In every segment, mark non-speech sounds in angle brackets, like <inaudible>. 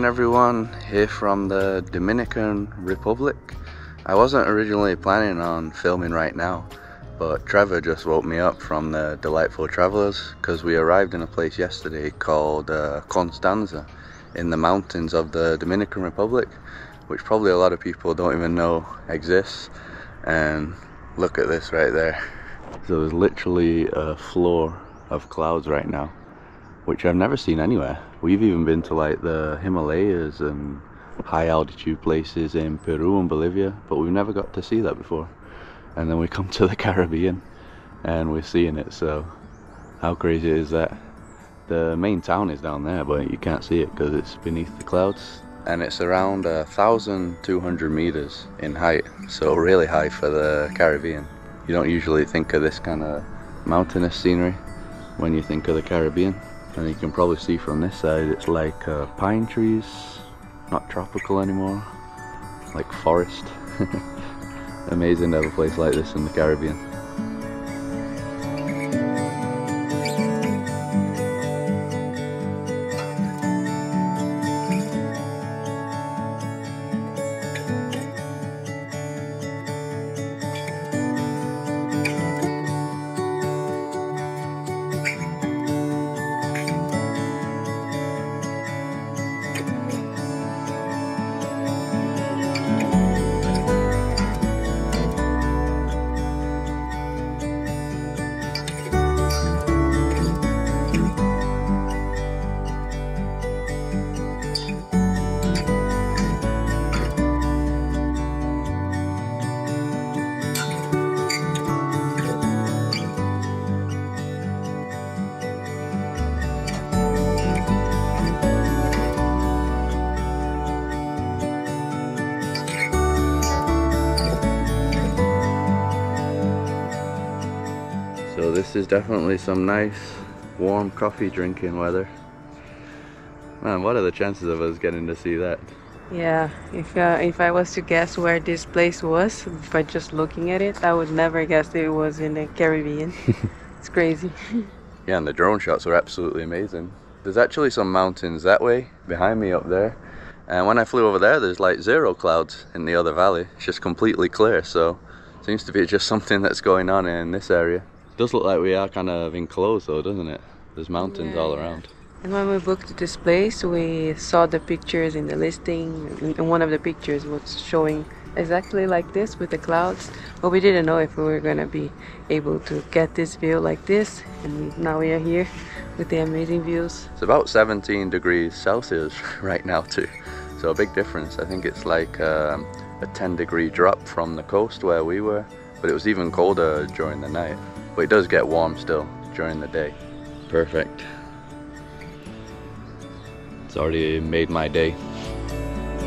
Morning everyone, here from the Dominican Republic. I wasn't originally planning on filming right now, but Trevor just woke me up from the Delightful Travelers because we arrived in a place yesterday called uh, Constanza in the mountains of the Dominican Republic, which probably a lot of people don't even know exists. And look at this right there. So there's literally a floor of clouds right now, which I've never seen anywhere. We've even been to like the Himalayas and high altitude places in Peru and Bolivia, but we've never got to see that before. And then we come to the <laughs> Caribbean and we're seeing it, so how crazy is that? The main town is down there, but you can't see it because it's beneath the clouds. And it's around uh, 1,200 meters in height, so really high for the Caribbean. You don't usually think of this kind of mountainous scenery when you think of the Caribbean. And you can probably see from this side, it's like uh, pine trees, not tropical anymore, like forest. <laughs> Amazing to have a place like this in the Caribbean. Is definitely some nice warm coffee drinking weather. Man, what are the chances of us getting to see that? Yeah, if uh, if I was to guess where this place was by just looking at it, I would never guess it was in the Caribbean. <laughs> it's crazy. Yeah, and the drone shots are absolutely amazing. There's actually some mountains that way behind me up there. And when I flew over there, there's like zero clouds in the other valley. It's just completely clear. So seems to be just something that's going on in this area. Does look like we are kind of enclosed though, doesn't it? There's mountains Yeah, all around. And when we booked this place, we saw the pictures in the listing, and one of the pictures was showing exactly like this with the clouds. But we didn't know if we were gonna be able to get this view like this. And now we are here with the amazing views. It's about 17 degrees Celsius <laughs> right now too. So a big difference. I think it's like um, a 10 degree drop from the coast where we were. But it was even colder during the night. But it does get warm still during the day. Perfect. It's already made my day.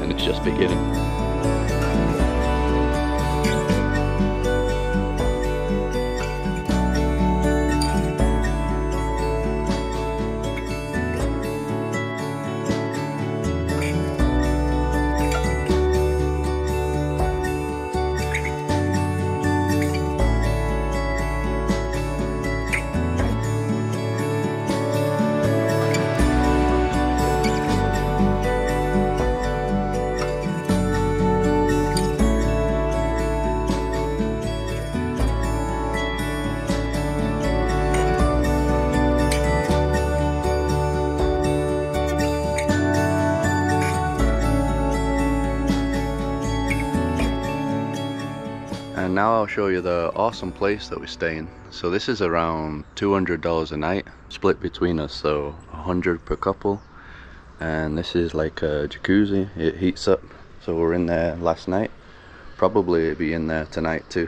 And it's just beginning. Show you the awesome place that we stay in. So this is around $200 a night, split between us, so 100 per couple. And this is like a jacuzzi, it heats up. So we're in there last night. Probably be in there tonight too.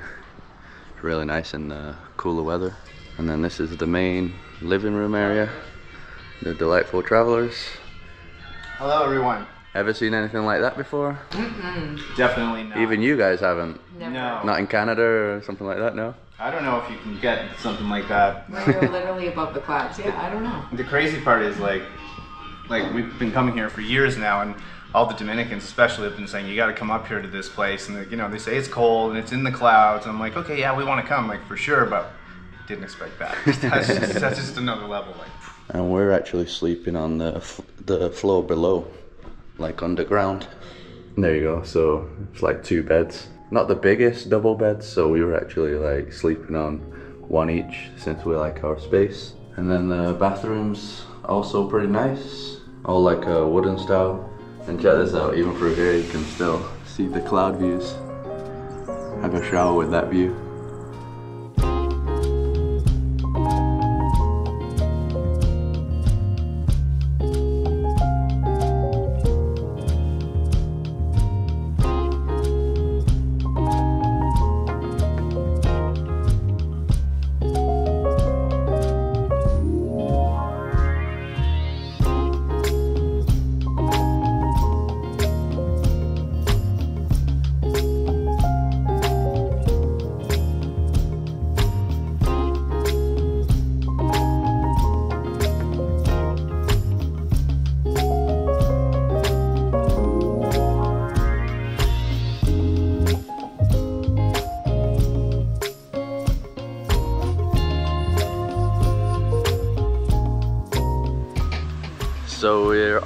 Really nice in the cooler weather. And then this is the main living room area. The Delightful Travelers. Hello, everyone. Ever seen anything like that before? Definitely not. Even you guys haven't. no. Not in Canada or something like that, no? I don't know if you can get something like that. We're literally above the clouds. Yeah, I don't know. The crazy part is like, like we've been coming here for years now, and all the Dominicans, especially, have been saying you got to come up here to this place, and you know they say it's cold and it's in the clouds. I'm like, okay, yeah, we want to come, like for sure, but didn't expect that. <laughs> That's just, that's just another level. Like, and we're actually sleeping on the f- the floor below like underground. There you go. So it's like two beds. Not the biggest double beds, so we were actually like sleeping on one each since we like our space. And then the bathrooms also pretty nice, all like a wooden style. And check this out, even through here you can still see the cloud views. Have a shower with that view.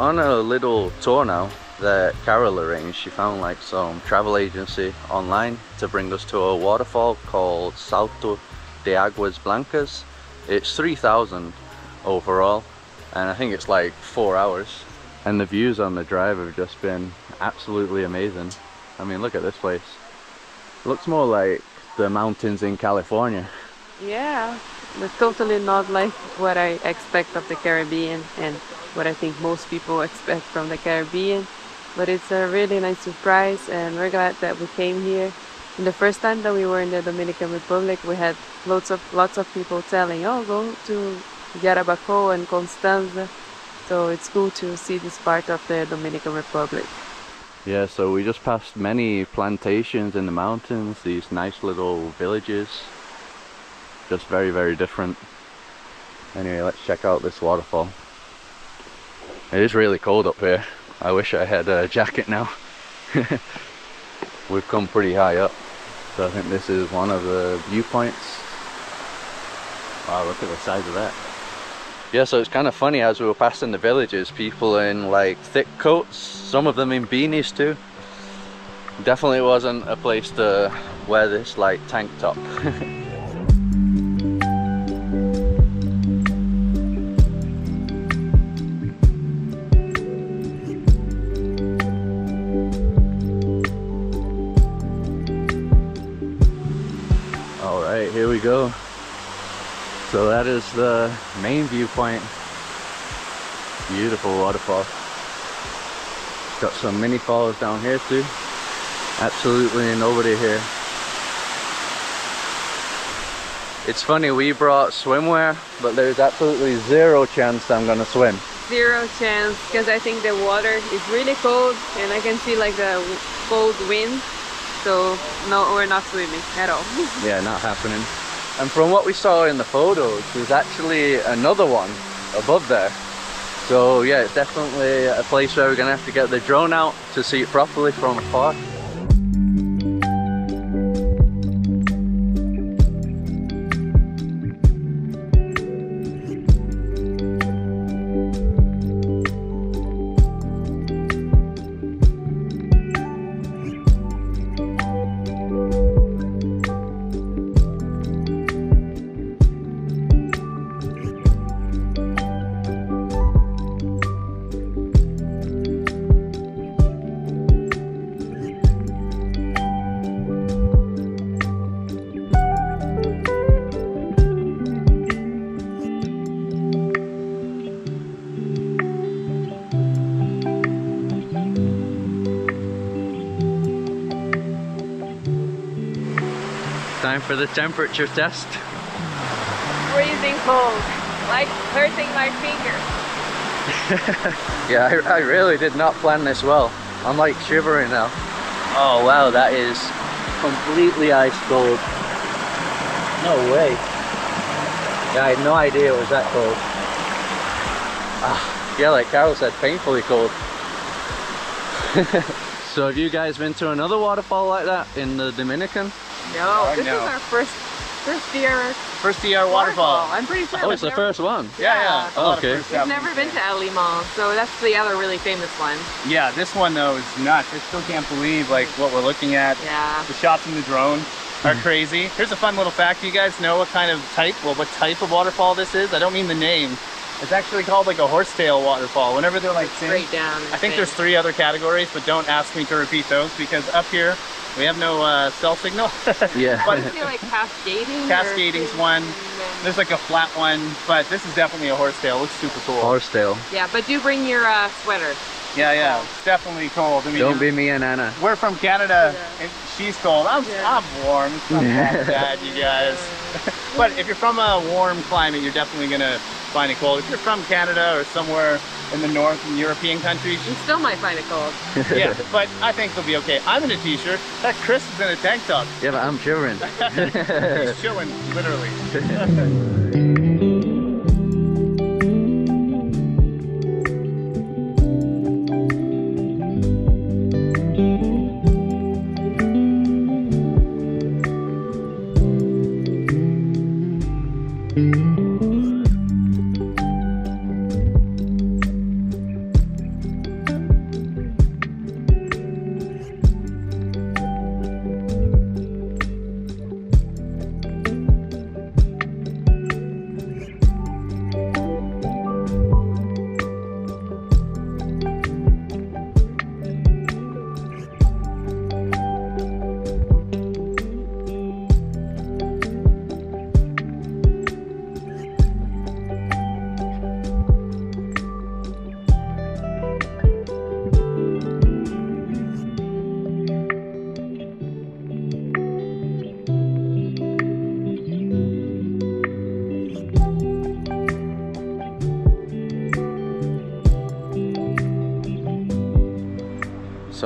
On a little tour now that Carol arranged. She found like some travel agency online to bring us to a waterfall called Salto de Aguas Blancas. It's 3,000 overall and I think it's like four hours. And the views on the drive have just been absolutely amazing. I mean, look at this place. looks more like the mountains in California. Yeah, but totally not like what I expect of the Caribbean and what I think most people expect from the Caribbean. But it's a really nice surprise, and we're glad that we came here. And the first time that we were in the Dominican Republic, we had lots of lots of people telling, "Oh, go to Jarabacoa and Constanza." So it's cool to see this part of the Dominican Republic. Yeah, so we just passed many plantations in the mountains, these nice little villages. Just very, very different. Anyway, let's check out this waterfall. It is really cold up here. I wish I had a jacket now. <laughs> We've come pretty high up. So I think this is one of the viewpoints. Wow, look at the size of that. Yeah, so it's kind of funny as we were passing the villages, people in like thick coats, some of them in beanies too. Definitely wasn't a place to wear this like tank top. <laughs> we go. So that is the main viewpoint. Beautiful waterfall. Got some mini falls down here too. Absolutely nobody here. It's funny, we brought swimwear, but there's absolutely zero chance I'm gonna swim. Zero chance, because I think the water is really cold and I can see like the cold wind. So no, we're not swimming at all. <laughs> Yeah, not happening. And from what we saw in the photos, there's actually another one above there. So yeah, it's definitely a place where we're gonna have to get the drone out to see it properly from afar. For the temperature test. Freezing cold, like hurting my fingers. <laughs> Yeah, I, I really did not plan this well. I'm like shivering now. Oh wow, that is completely ice cold. No way. Yeah, I had no idea it was that cold. Ah, yeah, like Carol said, painfully cold. <laughs> so have you guys been to another waterfall like that in the Dominican? No, Oh, this no. is our first First year First DR waterfall. I'm pretty sure. Oh, it's the first one. Yeah, yeah. a lot oh, Okay. We've happen. never been to El Limon, so that's the other really famous one. Yeah, this one though is nuts. I still can't believe like what we're looking at. Yeah. The shots in the drone are <laughs> crazy. Here's a fun little fact. Do you guys know what kind of type, well, what type of waterfall this is? I don't mean the name. It's actually called like a horsetail waterfall. Whenever they're like saying, Straight down. I think there's three other categories, but don't ask me to repeat those because up here we have no uh, cell signal. <laughs> Yeah. But Is it like cascading? Cascading's one. There's like a flat one, but this is definitely a horsetail. Looks super cool. Horsetail. Yeah, but do bring your uh, sweater. Yeah, yeah. It's definitely cold. I mean, Don't be me and Anna. We're from Canada, Yeah. and she's cold. I'm, Yeah. I'm warm. It's not <laughs> that bad, you guys. <laughs> but if you're from a warm climate, you're definitely gonna find it cold. If you're from Canada or somewhere in the north in European countries, You still might find it cold. <laughs> yeah. But I think they'll be okay. I'm in a t-shirt. That Chris is in a tank top. Yeah, but I'm children. <laughs> He's chilling, literally. <laughs>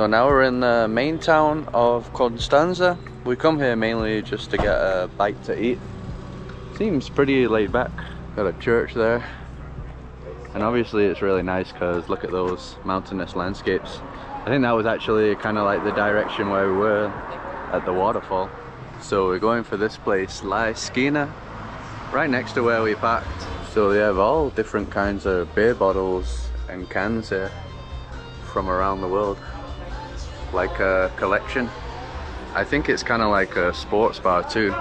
So now we're in the main town of Constanza. We come here mainly just to get a bite to eat. Seems pretty laid back. Got a church there. And obviously it's really nice because look at those mountainous landscapes. I think that was actually kind of like the direction where we were at the waterfall. So we're going for this place, La Esquina, right next to where we parked. So they have all different kinds of beer bottles and cans here from around the world like a collection. I think it's kind of like a sports bar too,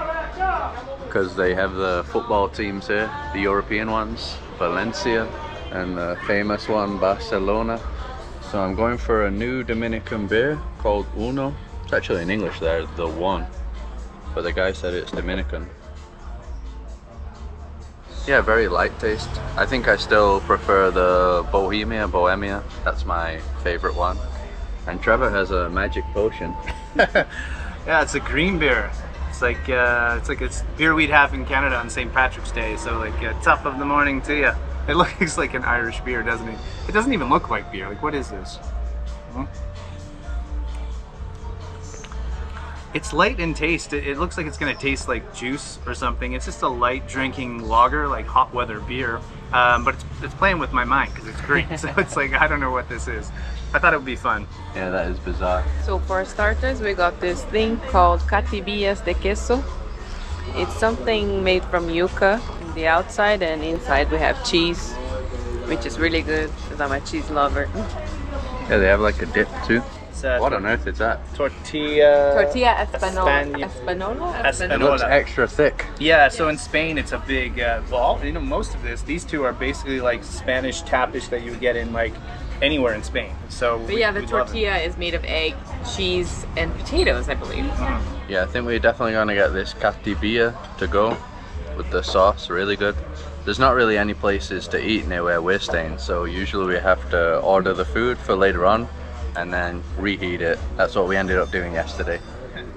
because they have the football teams here, the European ones, Valencia, and the famous one, Barcelona. So I'm going for a new Dominican beer called Uno. It's actually in English there, the one, but the guy said it's Dominican. Yeah, very light taste. I think I still prefer the Bohemia, Bohemia. That's my favorite one. And Trevor has a magic potion. <laughs> yeah, it's a green beer. It's like uh, it's like it's beer we'd have in Canada on St. Patrick's Day. So like uh, top of the morning to you. It <laughs> looks like an Irish beer, doesn't it? It doesn't even look like beer. Like what is this? Hmm? It's light in taste. It, it looks like it's gonna taste like juice or something. It's just a light drinking lager, like hot weather beer. Um, but it's, it's playing with my mind because it's green. <laughs> so <laughs> it's like I don't know what this is. I thought it would be fun. Yeah, that is bizarre. So for starters, we got this thing called catibillas de queso. It's something made from yuca in the outside and inside we have cheese, which is really good because I'm a cheese lover. Yeah, they have like a dip too. It's, uh, What on earth is that? tortilla. Tortilla espanola. Espana- Espanola? Espanola. It looks extra thick. Yeah, so in Spain it's a big, uh, well, you know, most of this, these two are basically like Spanish tapish that you would get in like anywhere in Spain. So, But we- yeah, the we love it. tortilla is made of egg, cheese, and potatoes, I believe. Yeah, I think we're definitely gonna get this catibilla to go with the sauce, really good. There's not really any places to eat near where we're staying, so usually we have to order the food for later on and then reheat it. That's what we ended up doing yesterday.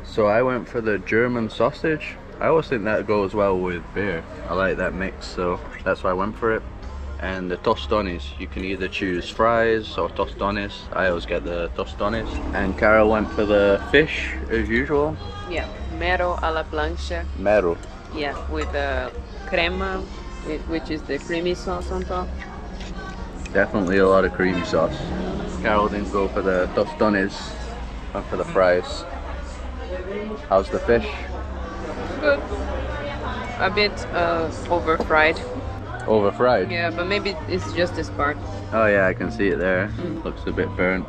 So I went for the German sausage. I always think that goes well with beer. I like that mix, so that's why I went for it. And the tostones, you can either choose fries or tostones. I always get the tostones. And Carol went for the fish as usual. Yeah, mero a la plancha. Mero. Yeah, with the crema, which is the creamy sauce on top. Definitely a lot of creamy sauce. Carol didn't go for the tostones, went for the fries. How's the fish? Good. a bit uh, over fried. Over fried? Yeah, but maybe it's just this part. Oh yeah, I can see it there. Looks a bit burnt.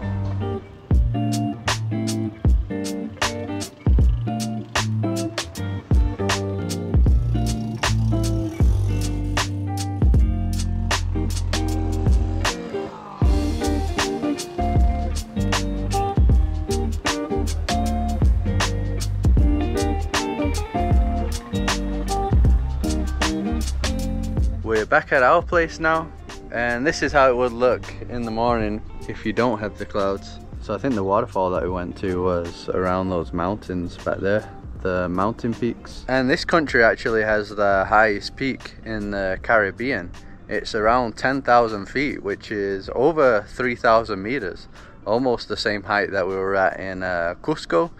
Back at our place now and this is how it would look in the morning if you don't have the clouds. So I think the waterfall that we went to was around those mountains back there, the mountain peaks. And this country actually has the highest peak in the Caribbean. It's around 10,000 feet, which is over 3,000 meters, almost the same height that we were at in uh, Cusco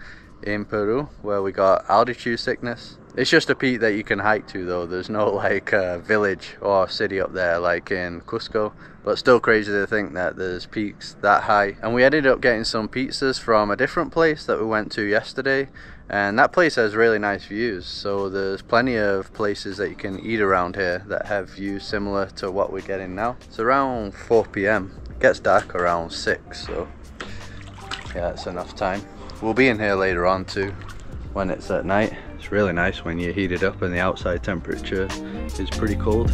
in Peru, where we got altitude sickness. It's just a peak that you can hike to though. There's no like uh, village or city up there like in Cusco. But still crazy to think that there's peaks that high. And we ended up getting some pizzas from a different place that we went to yesterday. And that place has really nice views. So there's plenty of places that you can eat around here that have views similar to what we're getting now. It's around 4 p.m. It gets dark around 6 so yeah, that's enough time. We'll be in here later on too when it's at night. It's really nice when you heat it up and the outside temperature is pretty cold.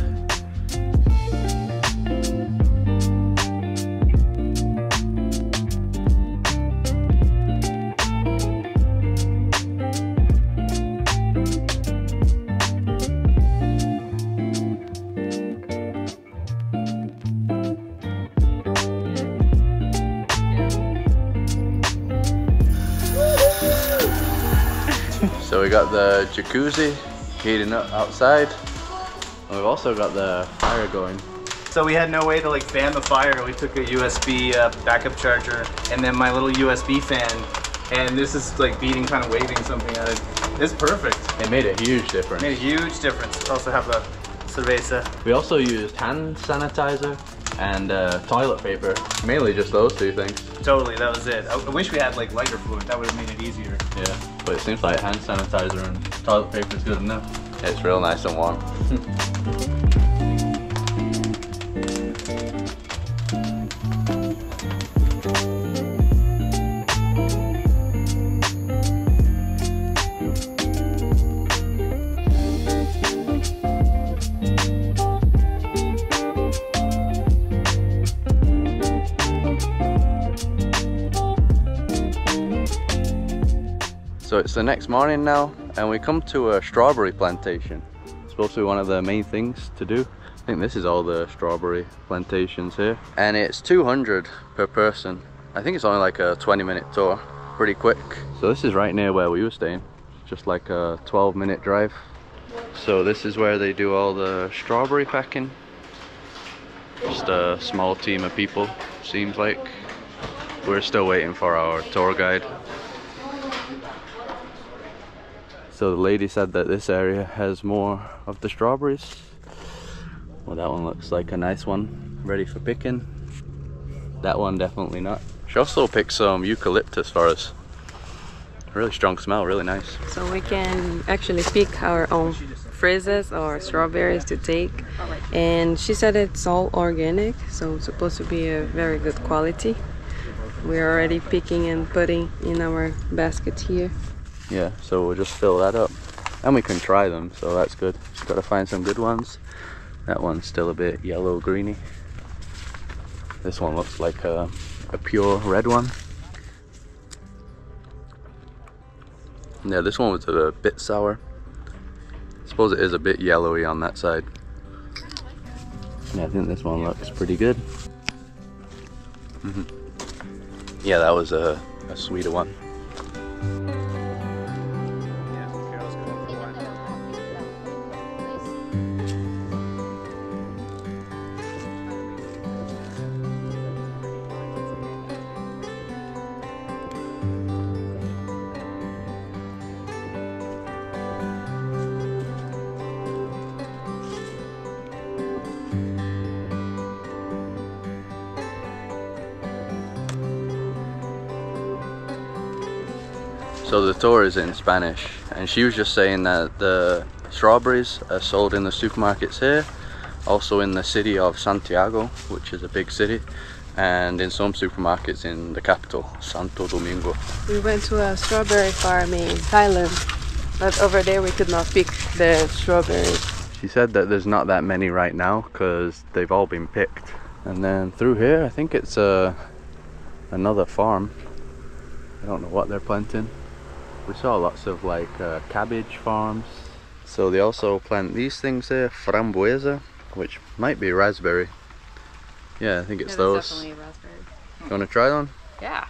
So we got the jacuzzi heating up outside. And we've also got the fire going. So we had no way to like fan the fire. We took a USB uh, backup charger and then my little USB fan. And this is like beating, kind of waving something at it. It's perfect. It made a huge difference. Made a huge difference. Also have the cerveza. We also used hand sanitizer and uh, toilet paper. Mainly just those two things. Totally, that was it. I, I wish we had like lighter fluid. That would have made it easier. Yeah, but it seems like hand sanitizer and toilet paper is good enough. It's real nice and warm. <laughs> So it's the next morning now, and we come to a strawberry plantation. It's supposed to be one of the main things to do. I think this is all the strawberry plantations here. And it's 200 per person. I think it's only like a 20 minute tour, pretty quick. So this is right near where we were staying, just like a 12 minute drive. So this is where they do all the strawberry packing. Just a small team of people, seems like. We're still waiting for our tour guide. So the lady said that this area has more of the strawberries. Well, that one looks like a nice one, ready for picking. That one definitely not. She also picked some um, eucalyptus for us. Really strong smell, really nice. So we can actually pick our own fresas or strawberries to take. And she said it's all organic, so it's supposed to be a very good quality. We're already picking and putting in our basket here. Yeah, so we'll just fill that up. And we can try them, so that's good. Just gotta find some good ones. That one's still a bit yellow greeny. This one looks like a, a pure red one. Yeah, this one was a bit sour. I suppose it is a bit yellowy on that side. Yeah, I think this one looks pretty good. Mhm. Yeah, that was a, a sweeter one. So the tour is in Spanish, and she was just saying that the strawberries are sold in the supermarkets here, also in the city of Santiago, which is a big city, and in some supermarkets in the capital, Santo Domingo. We went to a strawberry farm in Thailand, but over there we could not pick the strawberries. She said that there's not that many right now because they've all been picked. And then through here, I think it's uh, another farm. I don't know what they're planting. We saw lots of like uh, cabbage farms. So they also plant these things here, frambuesa, which might be raspberry. Yeah, I think it's those. definitely raspberry. You want to try one? Yeah.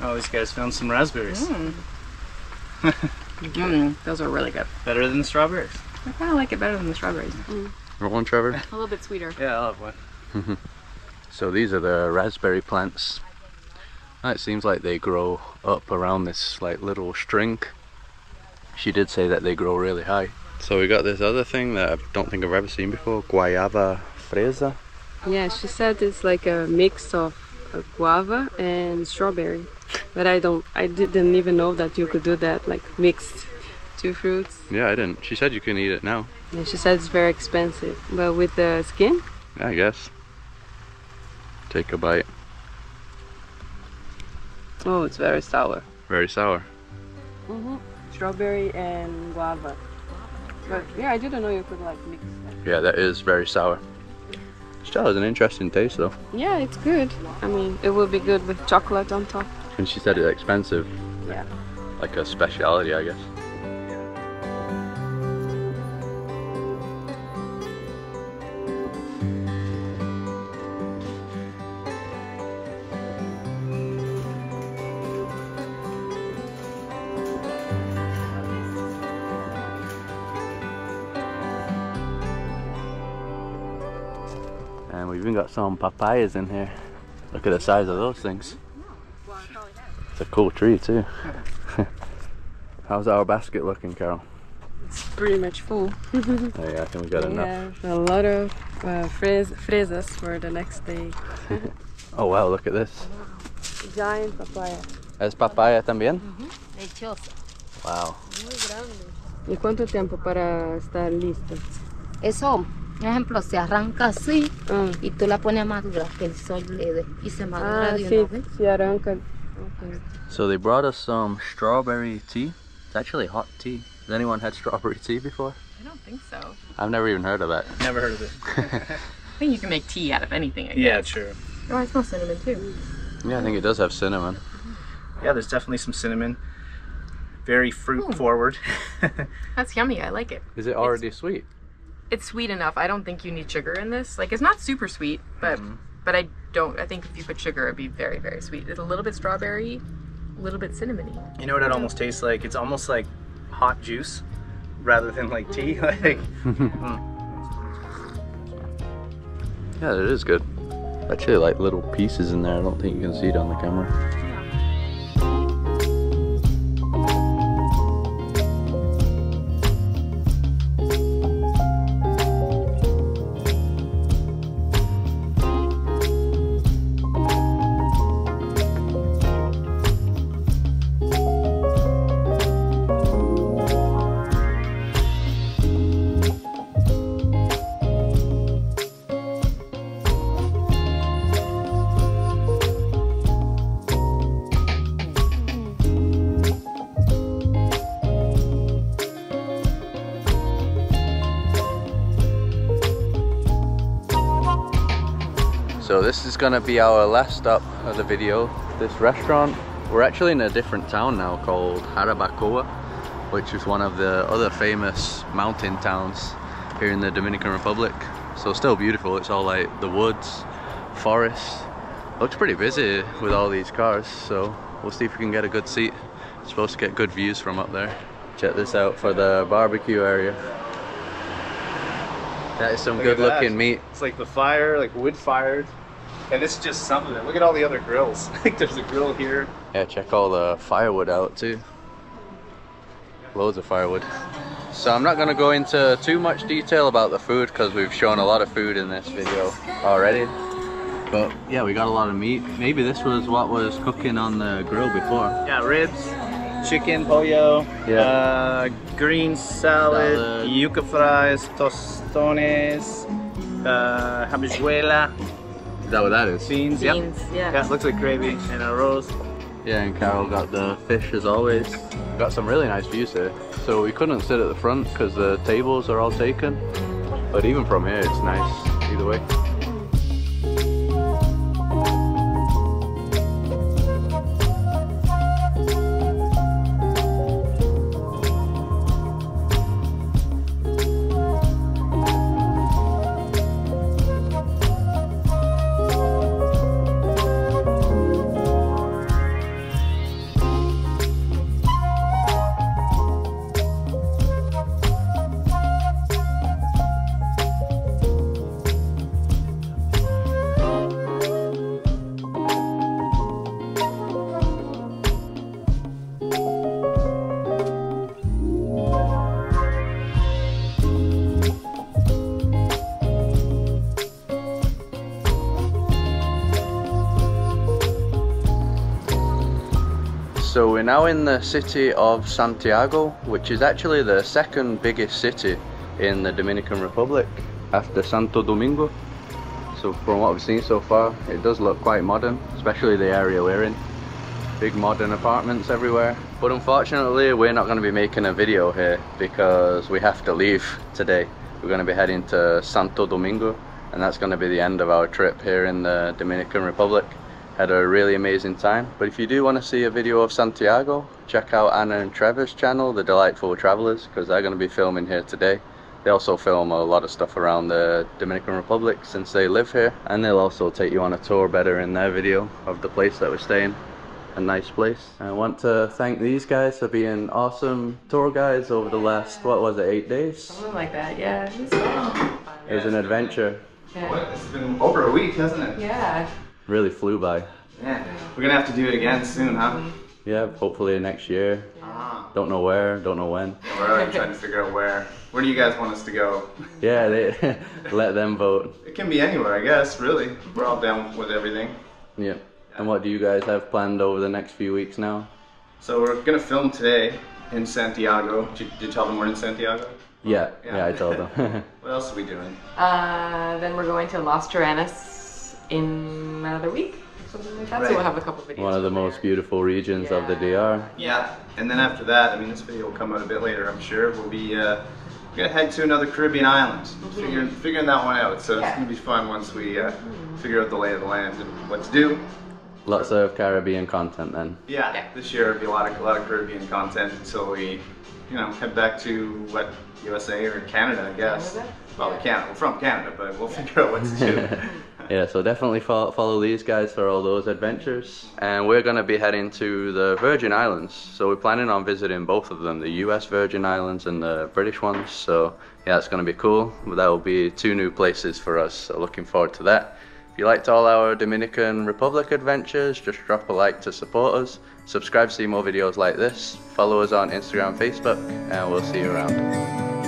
Oh, these guys found some raspberries. Mm, <laughs> those are really good. Better than the strawberries. I kind of like it better than the strawberries. Want one, Trevor? A little bit sweeter. Yeah, I'll have one. <laughs> So these are the raspberry plants. It seems like they grow up around this like little string. She did say that they grow really high. So we got this other thing that I don't think I've ever seen before, guayaba fresa. Yeah, she said it's like a mix of uh, guava and strawberry. But I don't, I didn't even know that you could do that, like mixed two fruits. Yeah, I didn't. She said you can eat it now. And she said it's very expensive, but with the skin, I guess. Take a bite. Oh, it's very sour. Very sour. hmm Strawberry and guava. But yeah, I didn't know you could like mix that. Yeah, that is very sour. Still has an interesting taste though. Yeah, it's good. I mean, it will be good with chocolate on top. And she said it's expensive. Yeah. Like a speciality, I guess. Some papayas in here. Look at the size of those things. It's a cool tree too. <laughs> How's our basket looking, Carol? It's pretty much full. Oh <laughs> yeah, I think we got we enough. have a lot of uh, fres- fresas for the next day. <laughs> Oh wow, look at this. Giant papaya. ¿Es papaya también? Lechosa. Wow. ¿Y cuánto tiempo para estar listo? Eso, por ejemplo, se arranca así Ah, y tú la pones a madurar, que el sol le dé y se madura ah de sí, una vez. sí arranca. Okay. So they brought us some strawberry tea. It's actually hot tea. Has anyone had strawberry tea before? I don't think so. I've never even heard of that. Never heard of it. <laughs> <laughs> I think you can make tea out of anything. I yeah, true. Oh, I smell cinnamon too. Yeah, I think it does have cinnamon. Yeah, there's definitely some cinnamon. Very fruit forward. <laughs> That's yummy. I like it. Is it already sweet? It's sweet enough. I don't think you need sugar in this. Like, it's not super sweet, but mm-hmm. but I don't. I think if you put sugar, it'd be very very sweet. It's a little bit strawberry, a little bit cinnamony. you know what it almost mm. tastes like? It's almost like hot juice rather than like tea. <laughs> like mm-hmm. mm. Yeah, it is good. I actually, like little pieces in there. I don't think you can see it on the camera. Gonna be our last stop of the video. This restaurant, we're actually in a different town now called Jarabacoa, which is one of the other famous mountain towns here in the Dominican Republic. So still beautiful, it's all like the woods, forests. Looks pretty busy with all these cars, so we'll see if we can get a good seat. Supposed to get good views from up there. Check this out for the barbecue area. That is some Look good looking meat. it's like the fire, like wood fired. And this is just some of it. Look at all the other grills. <laughs> like there's a grill here. Yeah, check all the firewood out too. Loads of firewood. So I'm not going to go into too much detail about the food because we've shown a lot of food in this video already. But yeah, we got a lot of meat. Maybe this was what was cooking on the grill before. Yeah, ribs, chicken, pollo, Yeah. uh, green salad, Salad. yuca fries, tostones, uh, habichuela, Is that what that is? beans. Yep. Beans, yeah. Yeah, looks like gravy and arroz. Yeah, and Carol got the fish as always. Got some really nice views here. So we couldn't sit at the front because the tables are all taken. But even from here, it's nice either way. Now in the city of Santiago, which is actually the second biggest city in the Dominican Republic after Santo Domingo. So from what we've seen so far, it does look quite modern, especially the area we're in. Big modern apartments everywhere. But unfortunately, we're not going to be making a video here because we have to leave today. We're going to be heading to Santo Domingo and that's going to be the end of our trip here in the Dominican Republic had a really amazing time. But if you do want to see a video of Santiago, check out Anna and Trevor's channel, The Delightful Travelers, because they're going to be filming here today. They also film a lot of stuff around the Dominican Republic since they live here, and they'll also take you on a tour better in their video of the place that we're staying. A nice place. I want to thank these guys for being awesome tour guides over the last, what was it, eight days? Something like that, yeah. It was fun. It was an adventure. Yeah. What? It's been over a week, hasn't it? Yeah. Really flew by. Yeah. We're gonna have to do it again soon, huh? Yeah, hopefully next year. Ah. Don't know where, don't know when. We're already trying to figure out where. Where do you guys want us to go? Yeah, they <laughs> let them vote. It can be anywhere, I guess. Really, we're all down with everything. Yeah. And what do you guys have planned over the next few weeks now? So we're gonna film today in Santiago. Did you, did you tell them we're in Santiago? Yeah, Yeah. yeah, I told them. <laughs> What else are we doing? Uh, then we're going to Las Terrenas in another week, something like that. Right. So we'll have a couple videos. One of the most there. beautiful regions of the DR. Yeah. And then after that, I mean, this video will come out a bit later, I'm sure. We'll be uh, we're gonna head to another Caribbean island. Figuring figuring that one out. So it's gonna be fun once we uh, figure out the lay of the land and what to do. Lots of Caribbean content then. Yeah, Yeah. this year it'll be a lot of a lot of Caribbean content until we, you know, head back to what USA or Canada, I guess. Canada? Well, Yeah. Canada. We're from Canada, but we'll figure out what to do. <laughs> Yeah, so definitely follow, follow these guys for all those adventures. And we're going to be heading to the Virgin Islands. So we're planning on visiting both of them, the US Virgin Islands and the British ones. So yeah, it's going to be cool. That will be two new places for us. So looking forward to that. If you liked all our Dominican Republic adventures, just drop a like to support us. Subscribe to see more videos like this. Follow us on Instagram, Facebook, and we'll see you around.